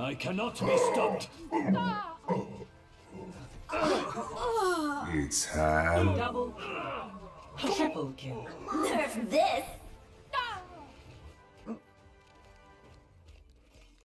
I cannot be stopped. It's time. Double. Triple kill. Nerf this!